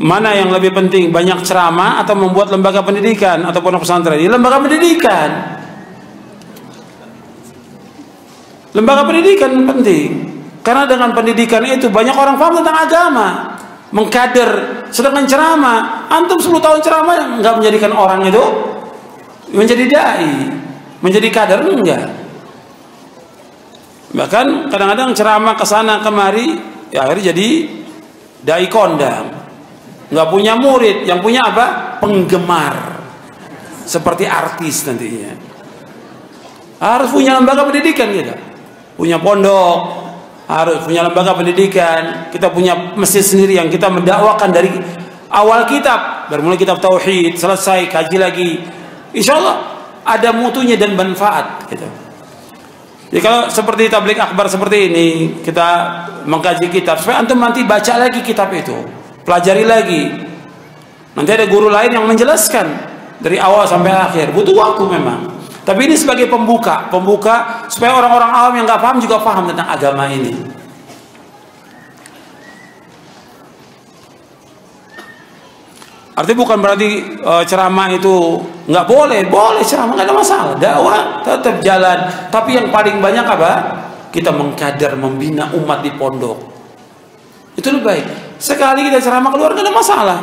Mana yang lebih penting, banyak ceramah atau membuat lembaga pendidikan atau pondok pesantren? Ini lembaga pendidikan. Lembaga pendidikan penting. Karena dengan pendidikan itu banyak orang paham tentang agama, mengkader. Sedangkan ceramah, antum 10 tahun ceramah nggak menjadikan orang itu menjadi dai, menjadi kader enggak. Bahkan kadang-kadang ceramah ke sana kemari, ya akhirnya jadi dai kondang nggak punya murid yang punya apa? Penggemar. Seperti artis nantinya. Harus punya lembaga pendidikan kita. Punya pondok harus punya lembaga pendidikan. Kita punya masjid sendiri yang kita mendakwakan dari awal kitab. Bermula kitab tauhid selesai kaji lagi. Insya Allah ada mutunya dan manfaat gitu. Jadi kalau seperti tablik akbar seperti ini kita mengkaji kitab. Supaya antum nanti baca lagi kitab itu pelajari lagi. Nanti ada guru lain yang menjelaskan dari awal sampai akhir. Butuh waktu memang. Tapi ini sebagai pembuka. Pembuka supaya orang-orang awam yang nggak paham juga paham tentang agama ini. Artinya bukan berarti e, ceramah itu nggak boleh, boleh ceramah nggak ada masalah, dakwah tetap jalan. Tapi yang paling banyak apa? Kita mengkader, membina umat di pondok. Itu lebih baik. Sekali kita ceramah keluar nggak ada masalah.